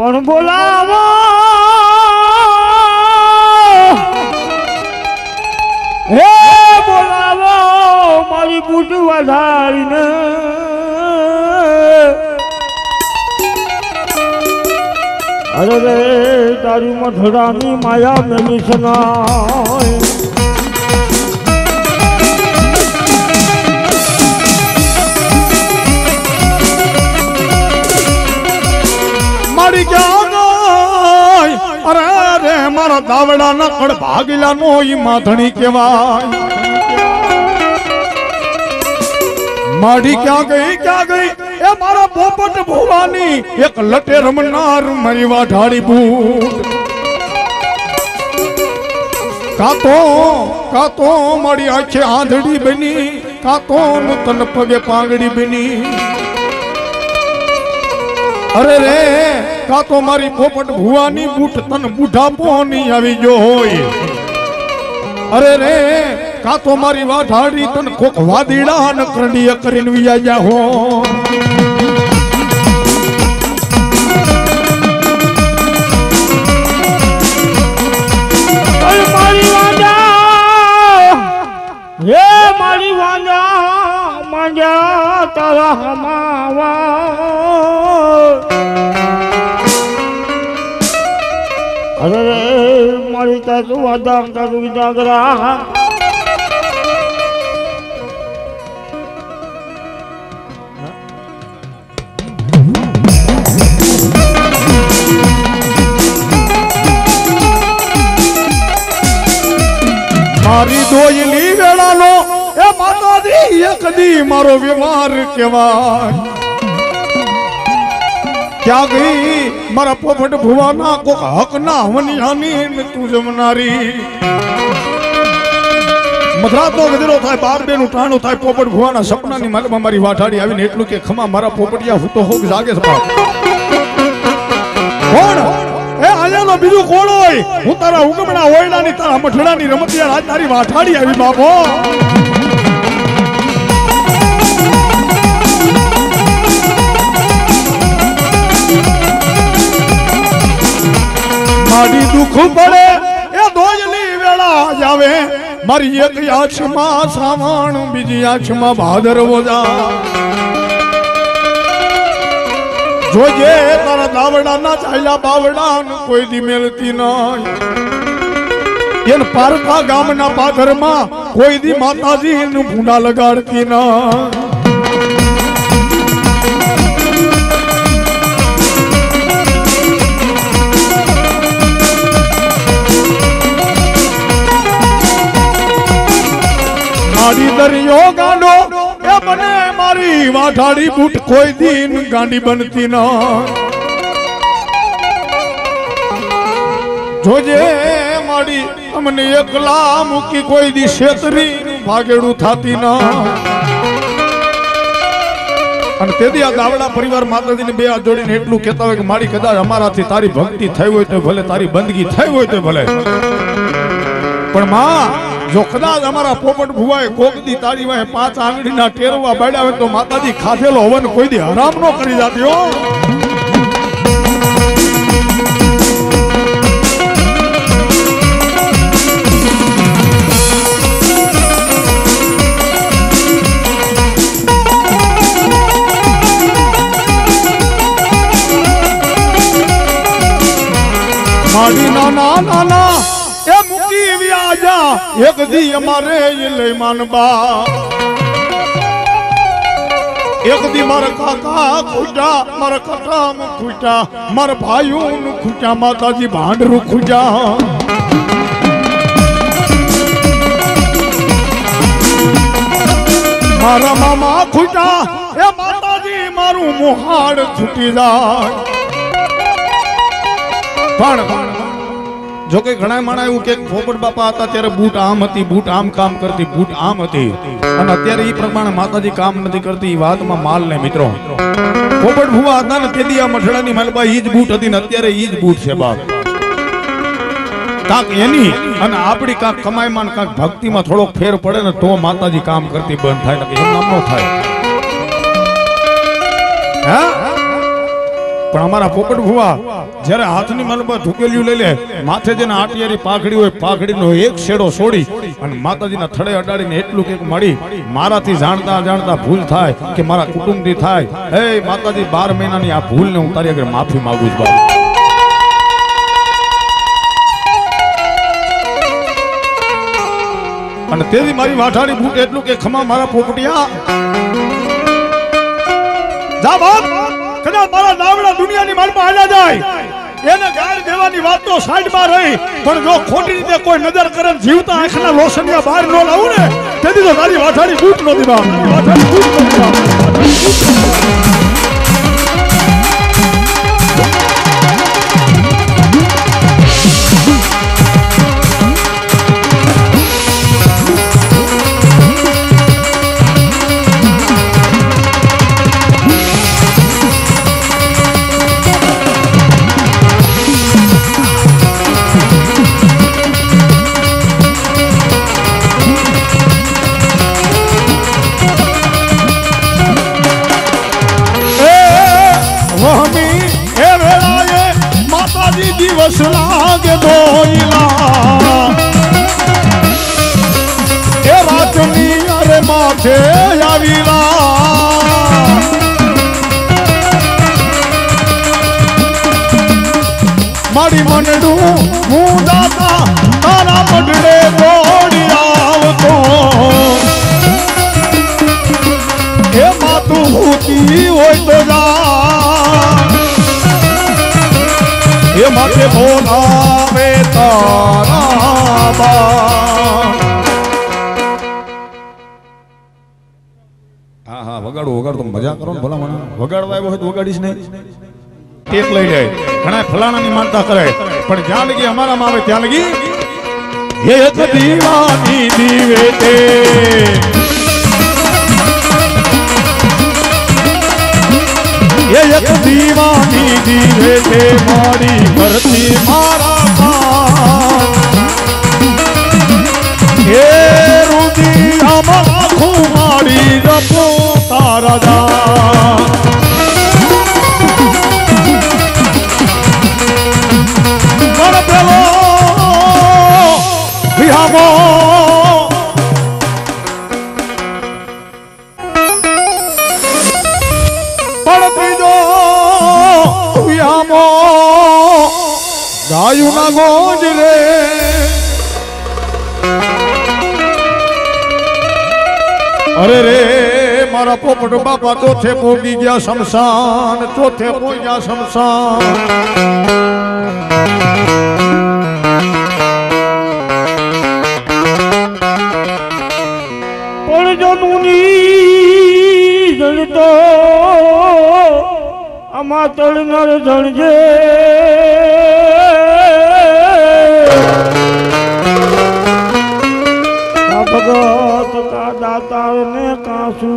પણ બોલાવો. હે બોલાવો મારી બુટ વધારીને. અરે રે તારી મથડાની માયા મેલી છે ક્યાં ગઈ અરે રે મારા દાવડા ના કડ ભાગીલા નો ઈ માધણી કેવાય માઢી ક્યાં ગઈ ક્યાં ગઈ? એ મારા પોપટ ભુવાની એક લટે રમનાર મારી વાઢાડી બૂટ. કાતો કાતો મારી આંખે આંધળી બની, કાતો તન પગે પાંગડી બની. અરે રે, કા તો મારી પોપટ ભુવાની બૂટ તન બુઢા પોની આવી ગયો હોય? અરે રે, કા તો મારી વાઢાડી તન કોક વાદીડા ન કરડીએ કરીને વિયા હો? હે મારી વાંજા, માંજા તારા હમાવા તારું વાદા તારું મારી દોયલી વેળાનો એ માતાજી એક દી મારો વ્યવહાર કેવાય ક્યાં મારા પોપટ ભુવાના કોક હક ના હવનિયાની ને તું જમનારી. મધરાતો ગજરો થાય બાર બેનું ટાણું થાય, પોપટ ભુવાના સપનાની માલમાં મારી વાઠાડી આવીને એટલું કે ખમા મારા પોપટિયા હું તો હોગ જાગે કોણ? એ આયાનો બીજું કોણ હોય? હું તારા હુકમના ઓયડાની, તારા મઠડાની રમતિયા આજ તારી વાઠાડી આવી બાપો. મારી દુખ પડે, એ દોયલી વેળા જ આવે. મારી એક આંખમાં સાવણ બીજી આંખમાં ભાદરવો જા જોજે, તારા દાવડા ના ચાલ્યા બાવડા કોઈ દી મેલતી નહીં. એન પારકા ગામના પાથરમાં કોઈ દી માતાજી ભૂંડા લગાડતી નહીં. મારી દરિયો ગાંડો. એ મને મારી વાઠાડી બૂટ કોઈ દિન ગાંડી બનતી ન. જોજે મારી અમને એકલા મૂકી કોઈ દી છેતરી ભાગેડું થાતી ન. અને તેથી આ ગાવડા પરિવાર માતાજીને બે હાથ જોડીને એટલું કહેતા હોય કે મારી કદાચ અમારાથી તારી ભક્તિ થઈ હોય તો ભલે, તારી બંદગી થઈ હોય તો ભલે. પણ માં જો કદાચ અમારા પોપટ ભુવાએ કોક દી તારી વાહે પાંચ આંગળીના ટેરવા બાડ્યા તો માતાજી ખાધેલો હવન કોઈ દી હરામ નો કરી જાતી હો. માડી નાના નાના, એ વ્યાજા એક દી અમારે એ લઈ માનબા એક દી મારા કાકા ખૂટા મારા કાકા ખૂટા મારા ભાઈઓ ખૂટા માતાજી ભાંડરું ખૂટા મારા મામા ખૂટા એ માતાજી મારું મુહાડ છૂટી જાય. પણ જો કે ઘણા માણા એવું કે પોપટ બાપા હતા ત્યારે બૂટ આમ હતી, બૂટ આમ કામ કરતી, બૂટ આમ હતી. અને અત્યારે એ પ્રમાણે માતાજી કામ નથી કરતી એ વાતમાં માલ ને મિત્રો. પોપટ ભુવા હતા ને તેથી આ મઠડાની માલબા ઈ જ બૂટ હતી ને અત્યારે ઈ જ બૂટ છે બાપ. કાંક એની અને આપણી કાંક કમાઈમાં ને કાંક ભક્તિમાં થોડોક ફેર પડે ને તો માતાજી કામ કરતી બંધ થાય ને એમ નામ ન થાય. હા? પણ અમારા પોપટ ભુવા, જ્યારે હાથની મનમાં ધુકેલ્યું લઈ લે, માથે જેને આટિયારી પાઘડી હોય, પાઘડીનો એક શેડો છોડી અને માતાજીના થડે અડાડીને એટલું કંઈક મળી, મારાથી જાણતા જાણતા ભૂલ થાય કે મારા કુટુંબથી થાય. હે માતાજી, બાર મહિનાની આ ભૂલને હું તારી આગળ માફી માગું છું બાબા અને તેથી મારી વાઠાની બૂટ એટલું કે ખમા મારા પોપટિયા. જા બાપ. કદાચ મારા નાવડા દુનિયાની માલમાં હાલ્યા જાય. એને ગાળ દેવાની વાત તો સાઈડમાં રહી. પણ જો ખોટી રીતે કોઈ નજર કરે જીવતા આંખના લોશનિયા બહાર ન લાવું ને, તેથી તો તારી વાઠાની બૂટ નો દીવા. વાઠાની બૂટ નો બાપ કરો ને ભલા મને વગાડવા આવ્યો હોય તો વગાડીશ નહીં. ટેક લઈ જાય ઘણા ફલાણાની માનતા કરે. પણ જ્યાં લગી અમારામાં આવે ત્યાં લગી હે એક દીવાની દીવે તે એક દીવાની દીવે તે મારી કરતી મારા. એ રુદી આમાં આખું મારી રપો તારા વિહામો. ગાયું ના ગોજ રે. અરે રે, મારા પોપટ બાપા ચોથે પોગી ગયા શમશાન, ચોથે પોગ્યા ગયા શમશાન. પણ જો મુની જણતો આમાં તળનાર જણજે ભગત કા દાતા ને કાસુ.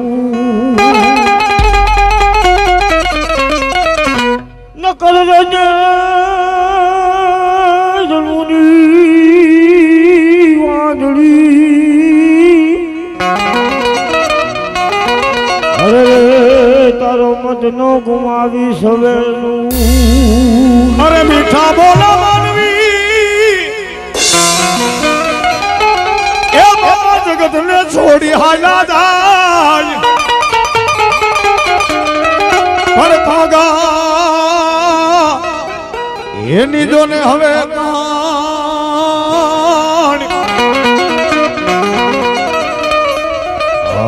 નકલ રજે જણમુની વાંદળી અરે નો ગુમાવી સવેલું અરે મીઠા બોલા માનવી. જગત ને છોડી હાલા જાય. પર ભાગા એની જોને હવે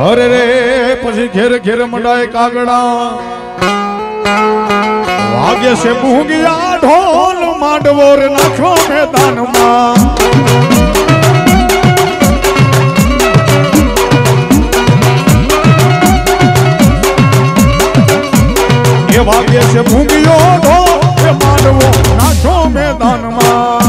અરે રે, પછી ઘેર ઘેર મંડાય કાગડા. વાગે છે ભૂંગિયા ઢોલ માંડવોર નાખો મેદાનમાં. એ વાગે છે ભૂંગિયો ઢોલ એ માનવો નાખો મેદાનમાં.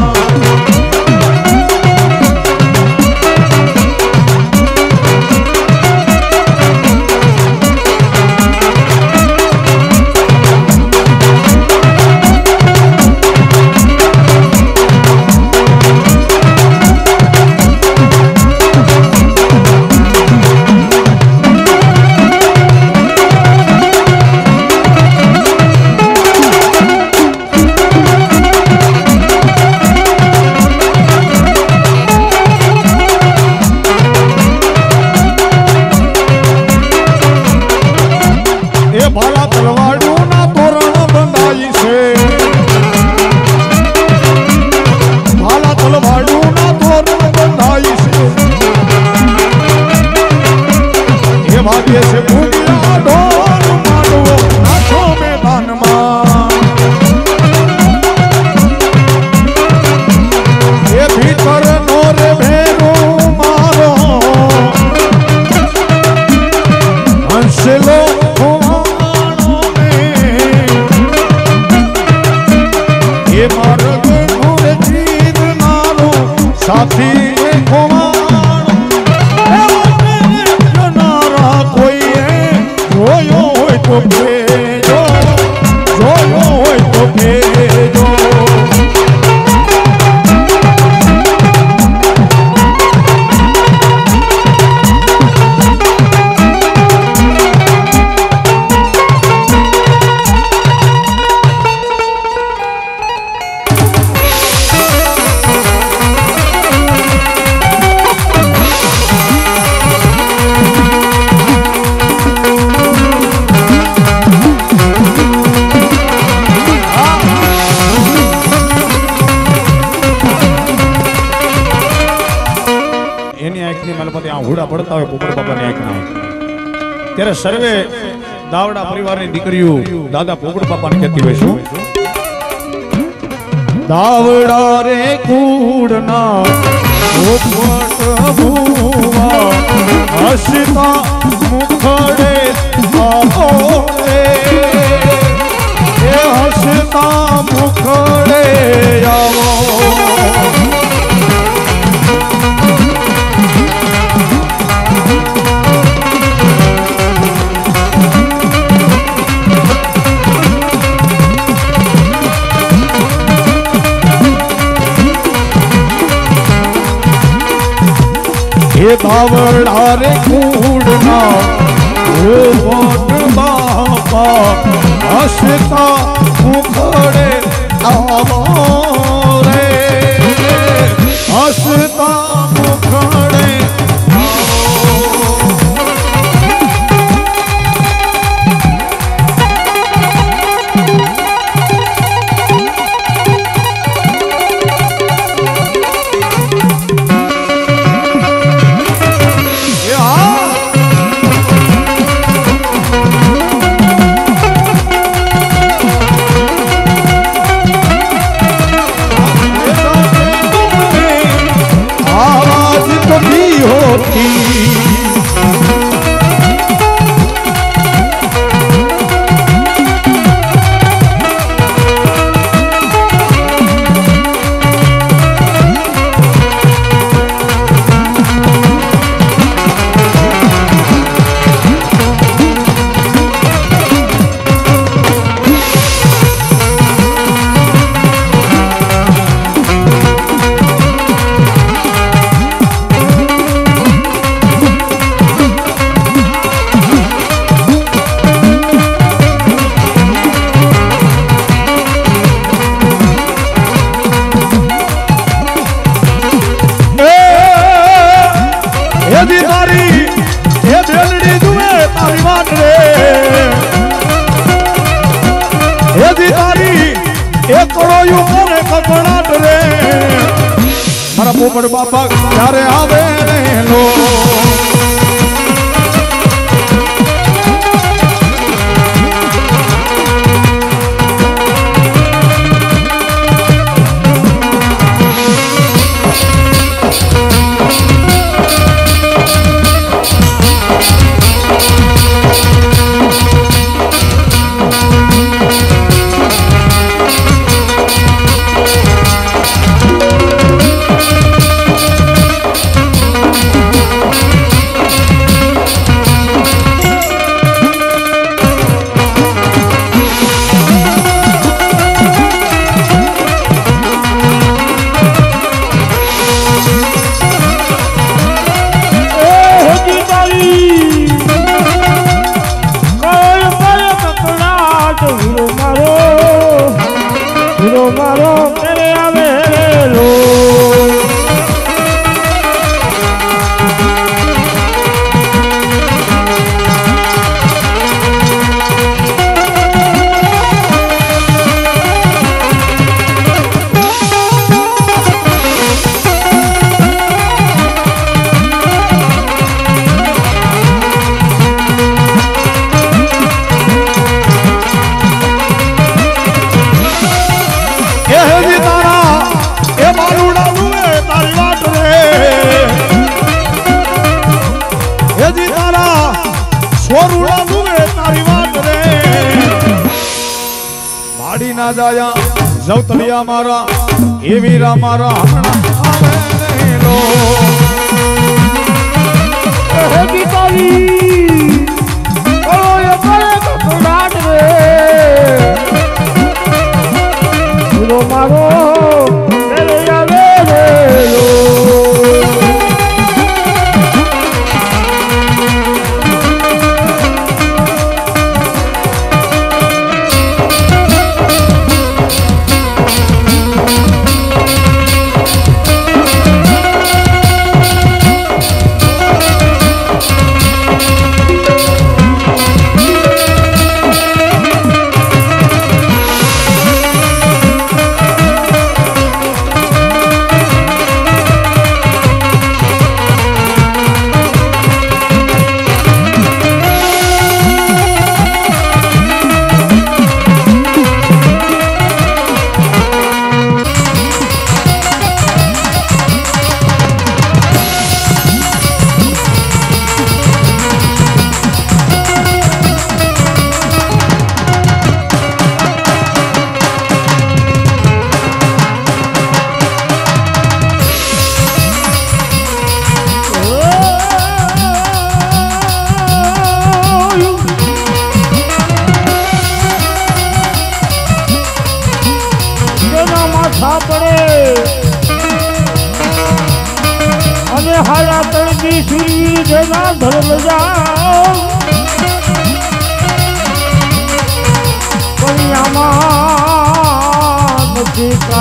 ત્યારે સર્વે દાવડા પરિવારની દીકરીઓ દાદા પોપડ બાપાને કહેતી હોય શું દાવડા રે કુડના હસતા મુખડે હસતા મુખડે આવો હે ધાવડા રે કુડના હો મોટ બાપા હસતા મુખડે આવો રે. હસતા થયું મને કપડાટ રે મારા પોપડ બાપા ક્યારે આવે લો. તારી માડી ના જાયા જવતલિયા મારા એ વીરા મારા મારો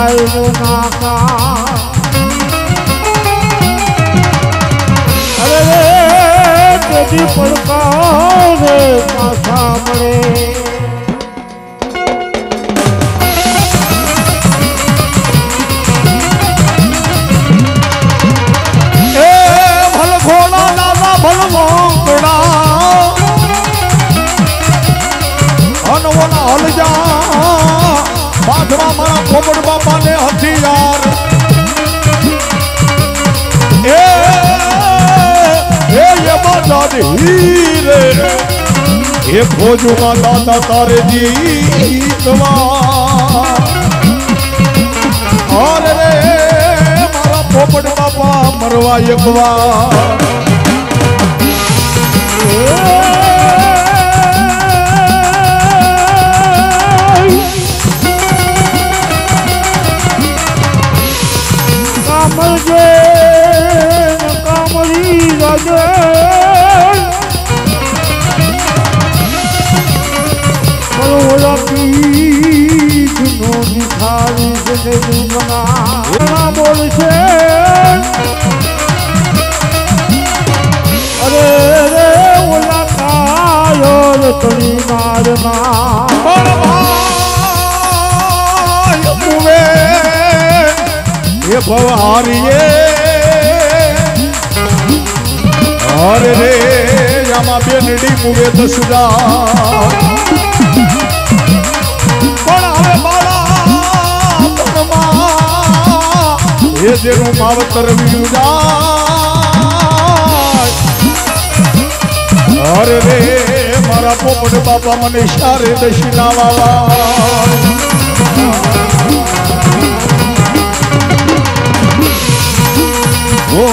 કાયનો નાકા અરે રે તેથી પાછા બાંધવા બાપા ને હથિયાર. એ યમા હીરે. એ ફોજુમાં દાદા તારે જીતવા અરે મારા પોપટ બાપા મરવા એકવાર. છે દુબના બોલશે અરે રે ઓલા કાયો રતણી મારના મુવે એ ભવારીએ અરે રે આમાં બેનડી મુવે દસુડા એ જેનું માવતર જાય. અરે રે, મારા પોપટ બાપા મને સારે દશિના વાવા ઓ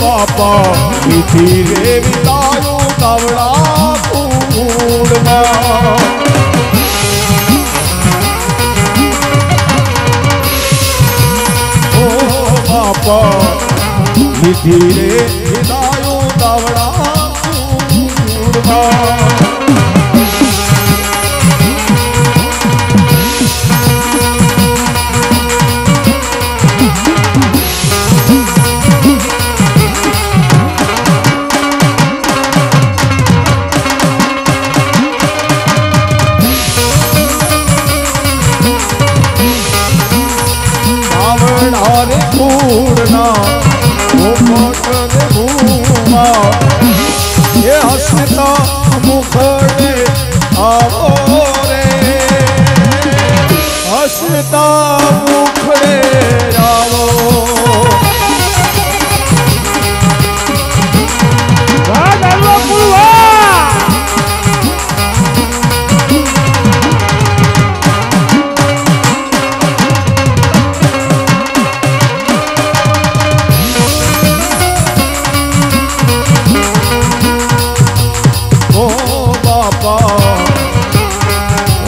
બાપા વિધિ રે વિતાયું તાવડા કુડમાં બાપા વિધિ રે વિતાયો તાવડા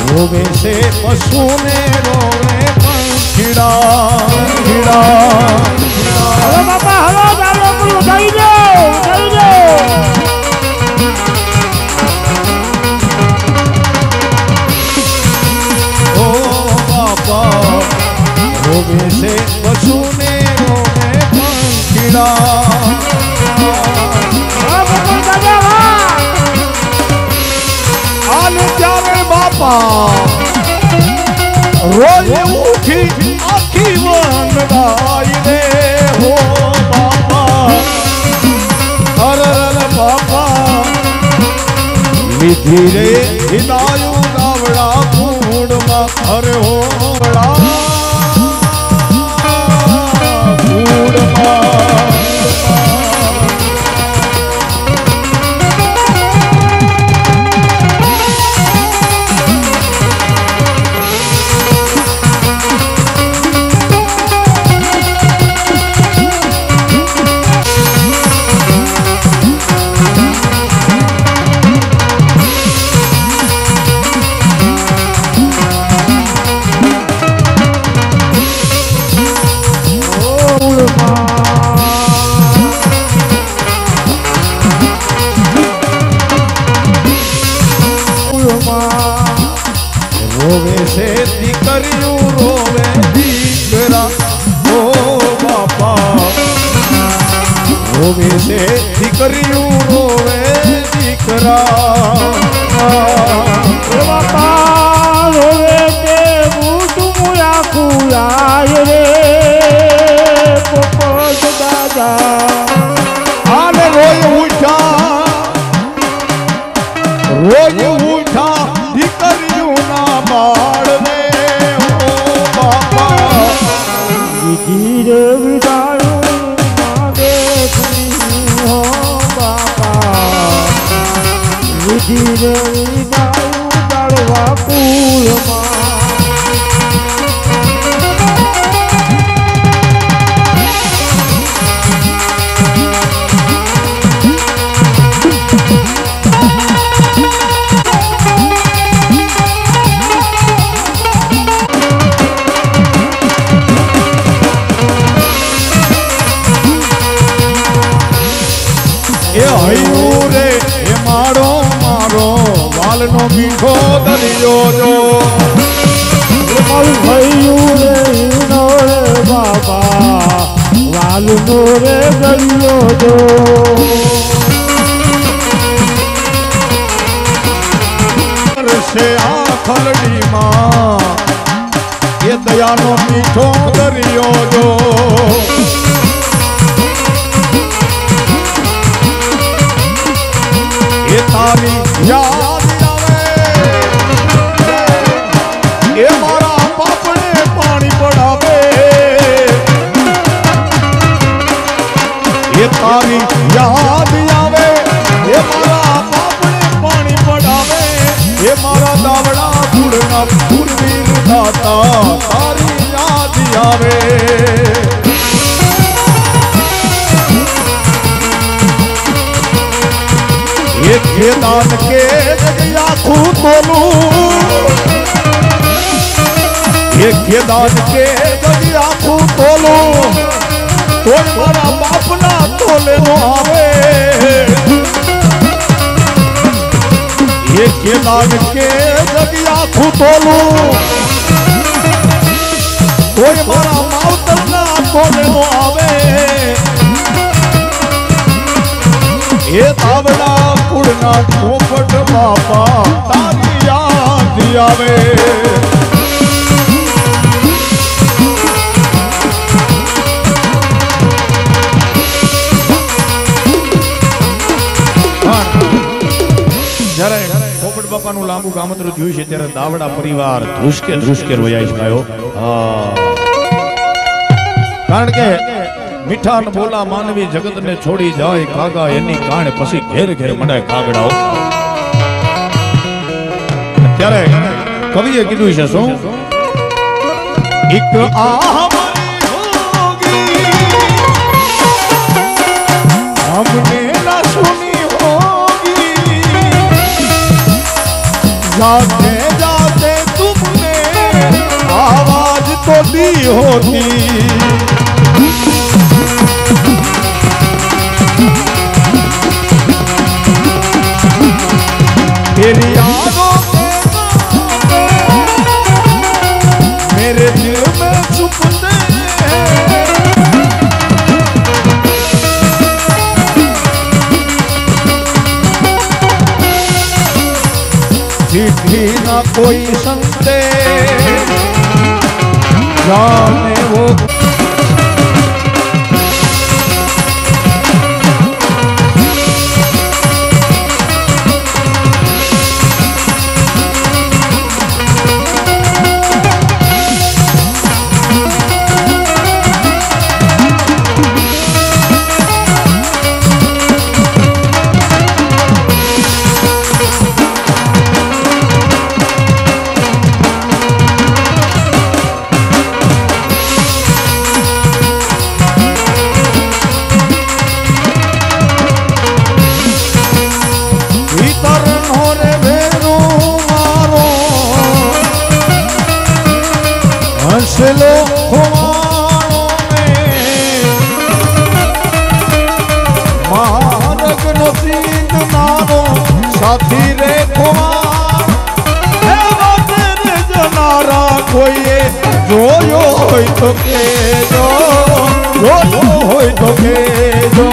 હોવે છે પશુને રોવે પંખીડા ખીડા હવે બાપા હલો છે બાપા રોજ ઉઠી આખી વનડાઈ રે હો બાપા અરે બાપા લીધી રે હિદાયુ ગાવડા કુંડમાં. અરે હો દરિયો જો. મારું ભૈયું રે ઈનો રે બાબા. વાલનો રે ગયો જો. દયાનો મીઠો દરિયો જો. એ તારી યાદ ફૂરવીર દાતા તારી યાદ આવે ખેદાન કે આખું તોલું એ ખેદાન કે આખું કે આખું તોલું. કોઈ મારા માવતરના તોલે નો આવે. એ તાવડા કુળના ચોપટ બાપા તારી યાદ આવે. બાપાનું લાંબુ ગામતરું જોયું છે ત્યારે દાવડા પરિવાર ધ્રુસકે ધ્રુસકે છે ભાઈઓ. કારણ કે મીઠા બોલા માનવી જગતને છોડી જાય કાગા એની કાણે પછી ઘેર ઘેર મંડાય કાગડાઓ. ત્યારે કવિએ કીધું છે શું? એક મારી जाते जाते तुमने आवाज तो दी होती तेरी કોઈ સંતે જાણે તો કેજો જોયો હોય તો કેજો